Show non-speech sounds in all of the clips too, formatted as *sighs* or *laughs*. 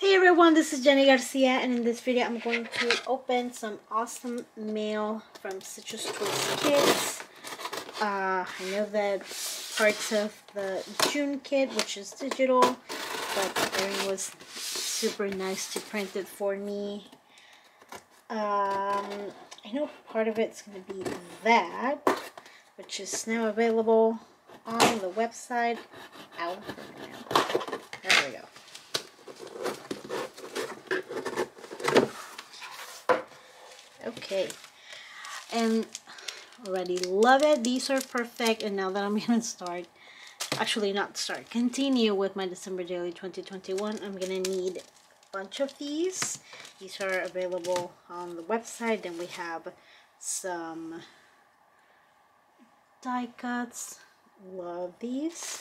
Hey everyone, this is Jennie Garcia and in this video I'm going to open some awesome mail from Citrus Twist Kits. Uh, I know that parts of the June kit, which is digital, but Erin was super nice to print it for me. Um, I know part of it's going to be that, which is now available on the website. Ow. There we go. Okay. And already love it. These are perfect. And now that I'm *laughs* to start, actually not start, continue with my December Daily 2021, I'm to need a bunch of these. These are available on the website. Then we have some die cuts. Love these.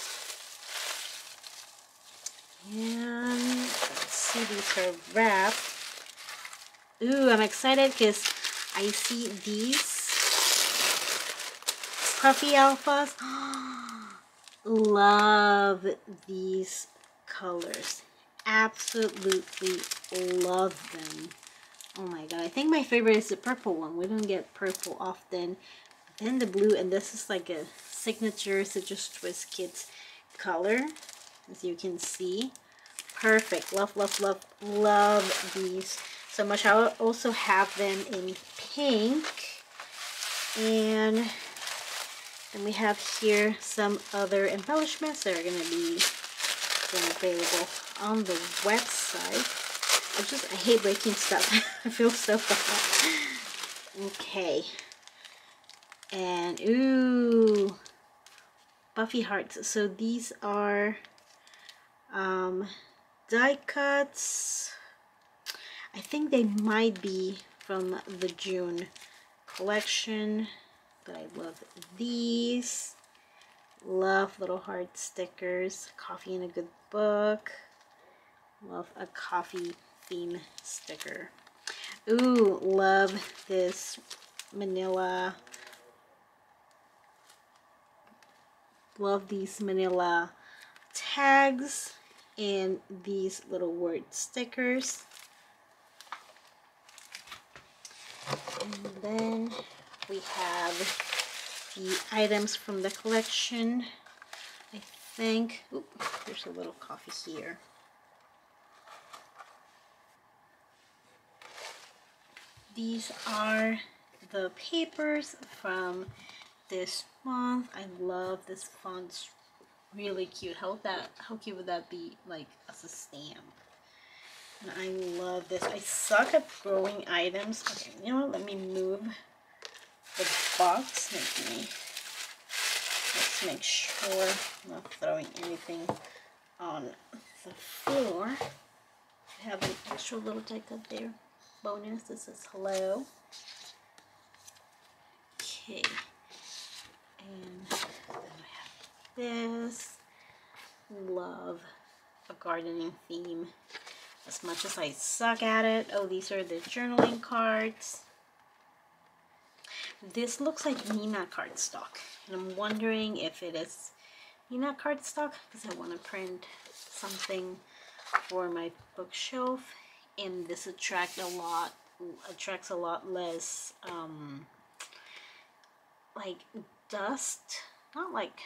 And let's see, these are wrapped. Ooh, I'm excited because I see these puffy alphas. *gasps* Love these colors. Absolutely love them. Oh my god. I think my favorite is the purple one. We don't get purple often. Then the blue, and this is like a signature Citrus Twist Kits color. As you can see. Perfect. Love, love, love, love these so much. I also have them in pink. And then we have here some other embellishments that are going to be available on the website. I just, I hate breaking stuff. *laughs* I feel so bad. Okay. And, ooh, Puffy Hearts. So these are um, die cuts I think they might be from the June collection, but I love these. Love little heart stickers. Coffee and a good book. Love a coffee theme sticker. Ooh, love this manila. Love these manila tags and these little word stickers. And then we have the items from the collection. I think, oop, there's a little coffee here. These are the papers from this month. I love this font. It's really cute. How that how cute would that be like as a stamp? And I love this. I suck at throwing items. Okay, you know what? Let me move the box. Let me, let's make sure I'm not throwing anything on the floor. I have an extra little die up there. Bonus. This is hello. Okay. And then I have this. Love a gardening theme as much as I suck at it. Oh, these are the journaling cards. This looks like Neenah cardstock. And I'm wondering if it is Neenah cardstock because I want to print something for my bookshelf. And this attract a lot, attracts a lot less, um, like dust. Not like,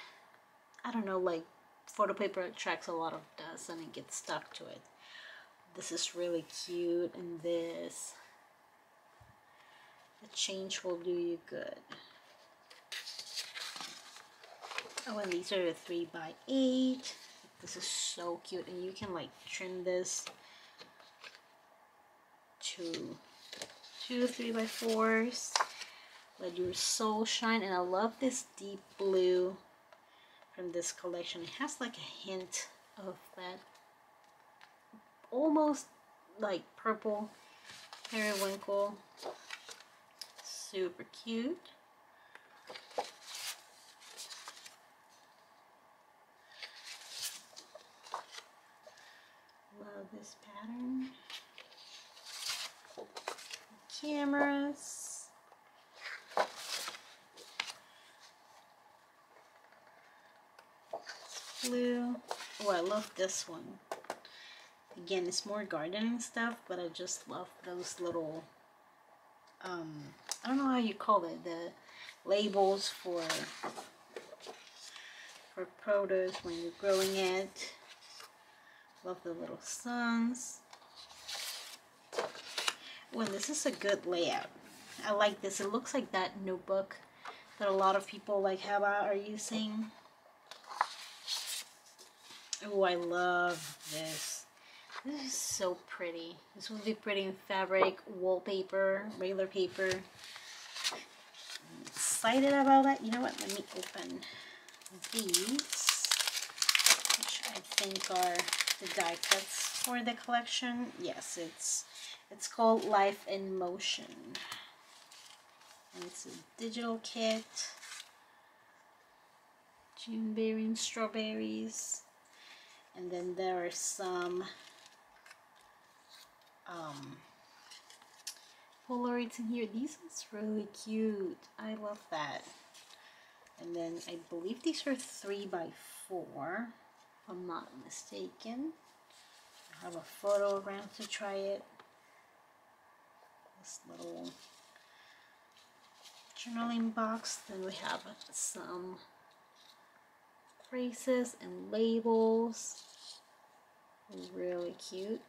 I don't know, like photo paper attracts a lot of dust and it gets stuck to it this is really cute and this the change will do you good. Oh and these are the three by eight. This is so cute and you can like trim this to two three by fours. Let your soul shine and I love this deep blue from this collection. It has like a hint of that almost like purple periwinkle. Super cute. Love this pattern. Cameras. Blue. Oh, I love this one again it's more gardening stuff but I just love those little um I don't know how you call it the labels for for produce when you're growing it. Love the little suns well this is a good layout. I like this. It looks like that notebook that a lot of people like how are using. Oh I love this this is so pretty. This would be pretty in fabric, wallpaper, regular paper. I'm excited about that. You know what? Let me open these, which I think are the die cuts for the collection. Yes, it's it's called Life in Motion. And it's a digital kit. June berry and strawberries. And then there are some um, Polaroids in here. These ones really cute. I love that. And then I believe these are three by four, if I'm not mistaken. I have a photo around to try it. This little journaling box. Then we have some phrases and labels. Really cute.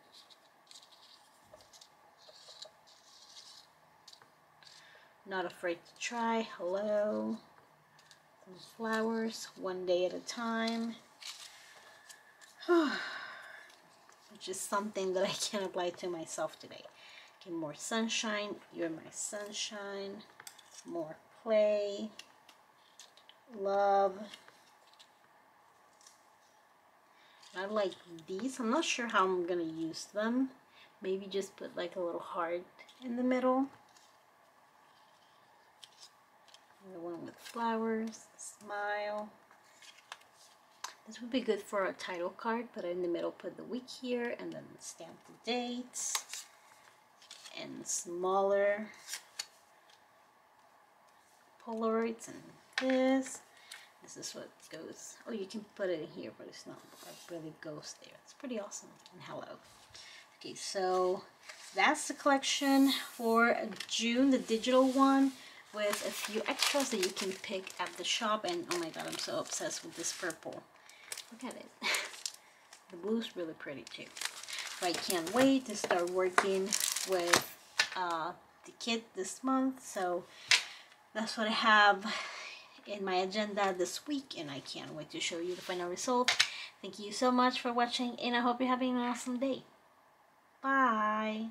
Not afraid to try. Hello. Some flowers. One day at a time. *sighs* Which is something that I *laughs* can apply to myself today. Okay, more sunshine. You're my sunshine. More play. Love. I like these. I'm not sure how I'm going to use them. Maybe just put like a little heart in the middle. The one with flowers, smile. This would be good for a title card, but in the middle put the week here and then stamp the dates and smaller Polaroids and this. This is what goes. Oh, you can put it in here, but it's not like really goes there. It's pretty awesome. And hello. Okay, so that's the collection for June, the digital one with a few extras that you can pick at the shop and oh my god I'm so obsessed with this purple. Look at it. *laughs* The blue's really pretty too. I can't wait to start working with uh, the kit this month so that's what I have in my agenda this week and I can't wait to show you the final result. Thank you so much for watching and I hope you're having an awesome day. Bye